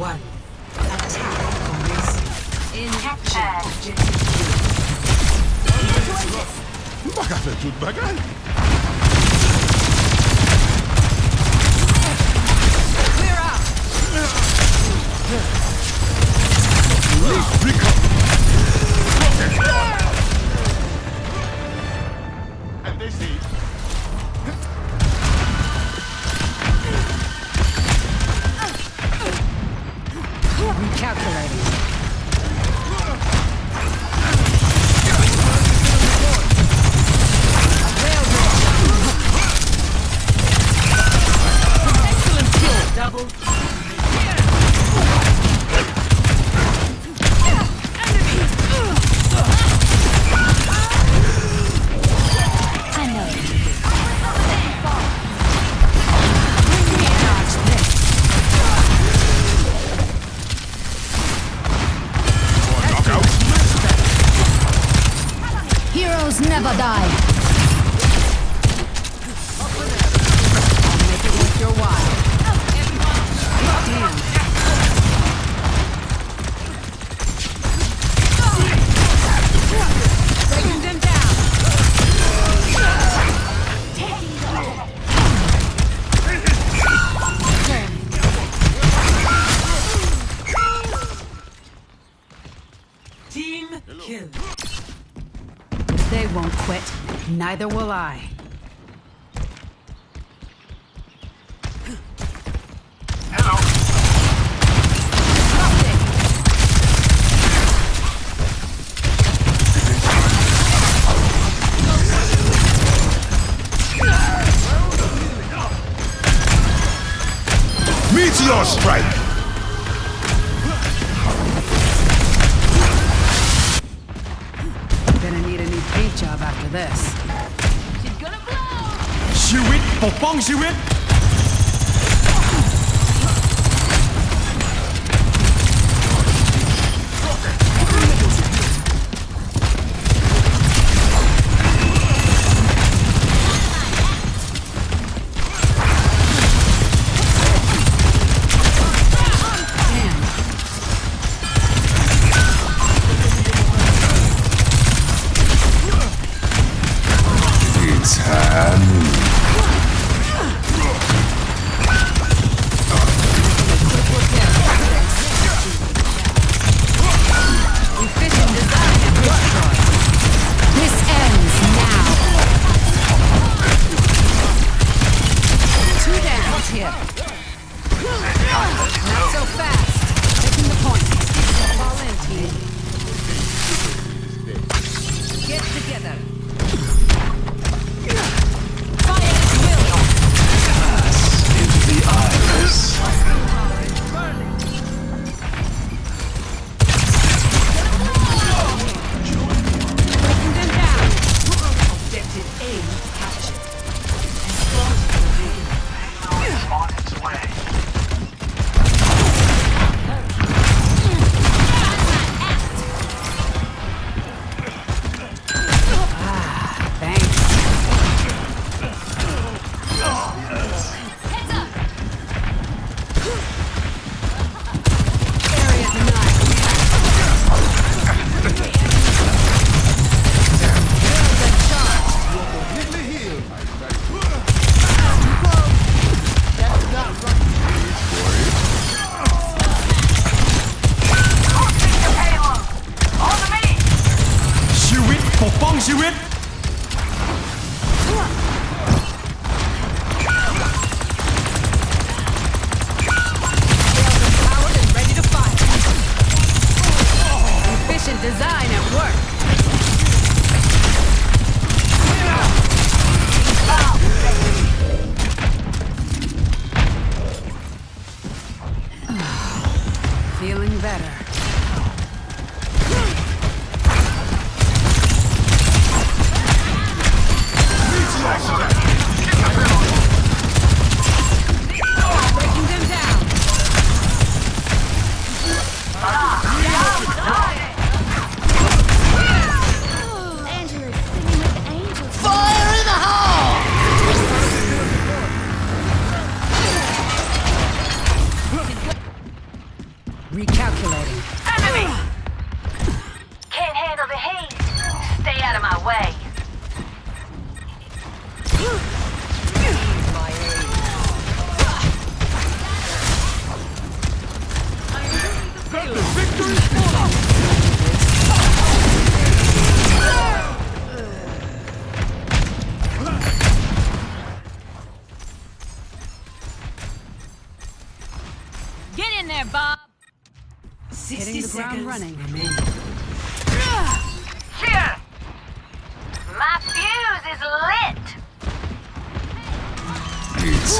one. Attack commencing. In Capture objective Baka fe tout bagay. Clear out. And they see. Recalculating. Never die. I'll make it worth your while. Damn. Kill. They won't quit. Neither will I. Meteor strike. this. She's gonna blow! ชีวิตปกป้องชีวิต ปกป้องชีวิต Stay out of my way. Get in there, Bob. 60 Hitting the ground seconds running. remaining.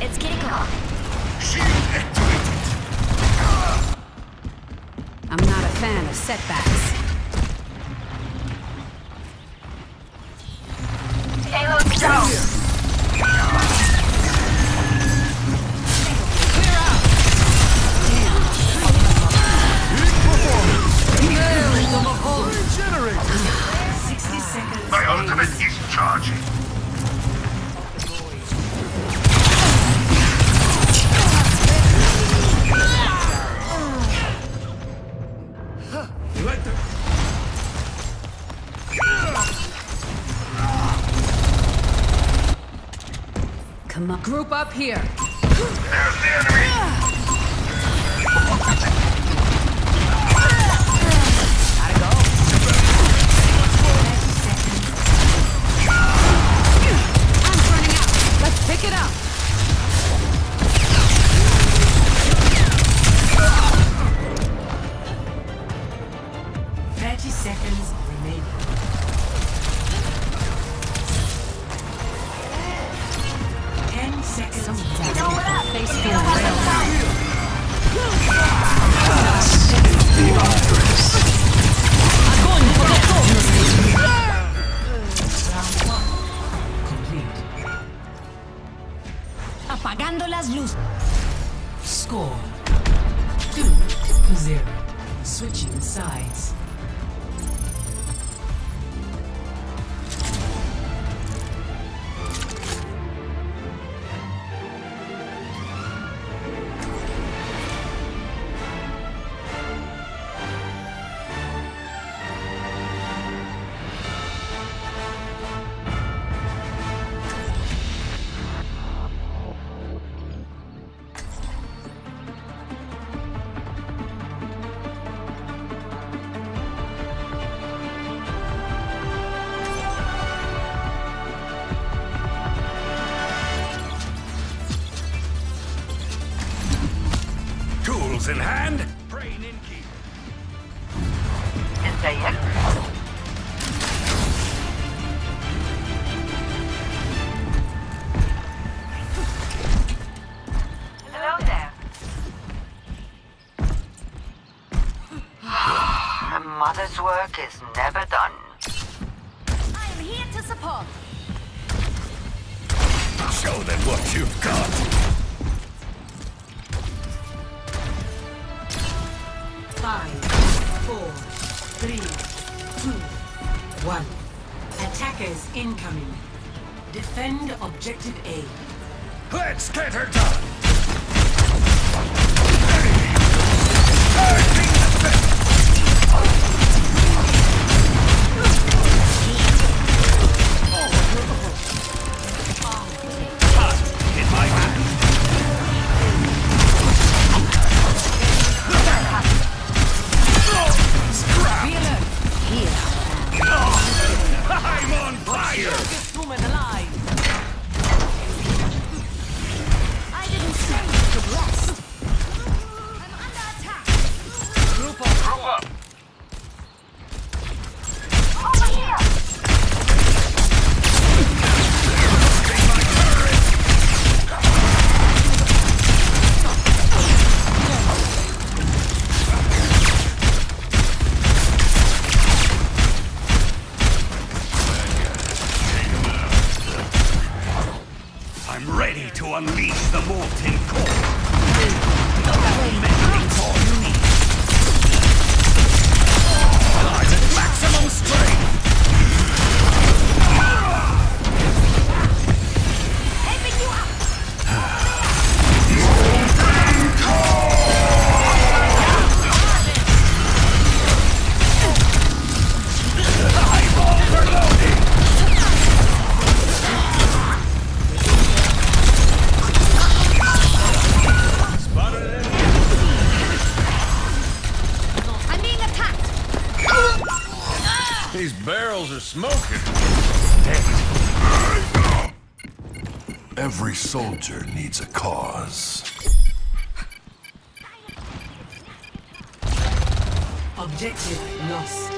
it's kickoff. Shield activated. I'm not a fan of setbacks. Up here. There's the enemy. Score two to zero. Switching sides. Mother's work is never done. I am here to support. Show them what you've got. Five, four, three, two, one. Attackers incoming. Defend objective A. Let's get her done. These barrels are smoking. Every soldier needs a cause. Objective lost.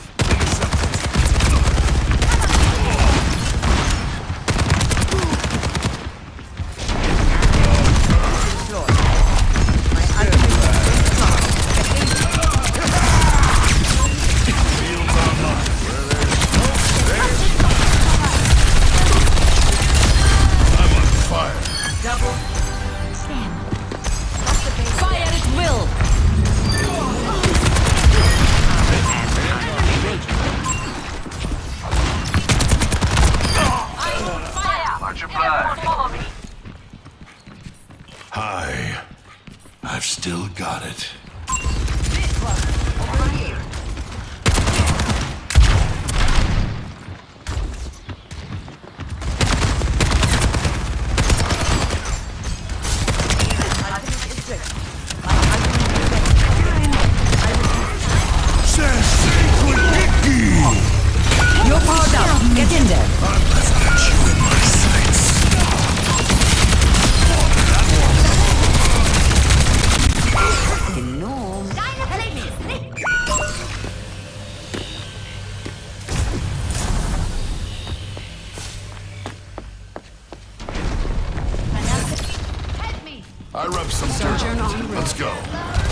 I rub some Sojourn dirt. On Let's go.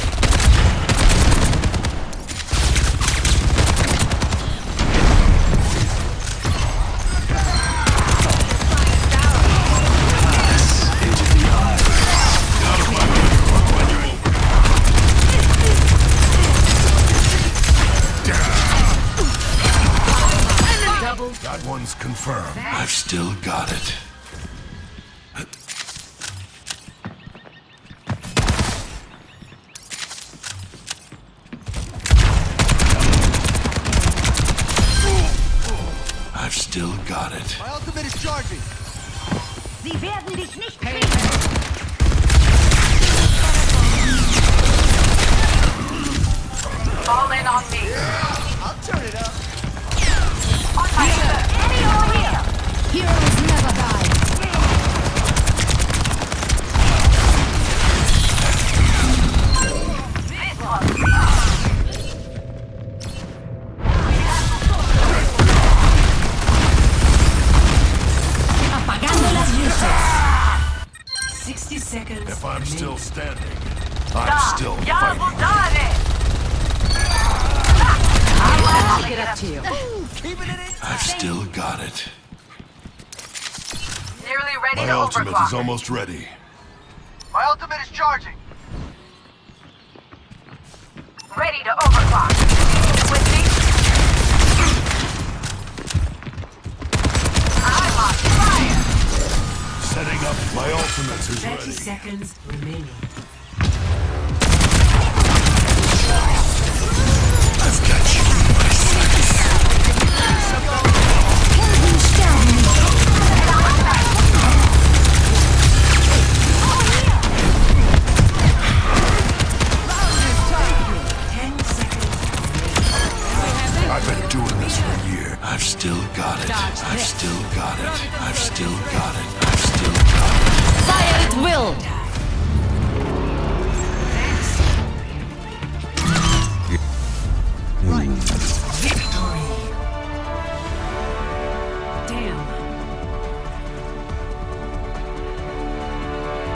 Ready. My ultimate is charging. Ready to overclock. I'm on fire. Setting up my ultimate is 30 ready. 30 seconds remaining. Let's got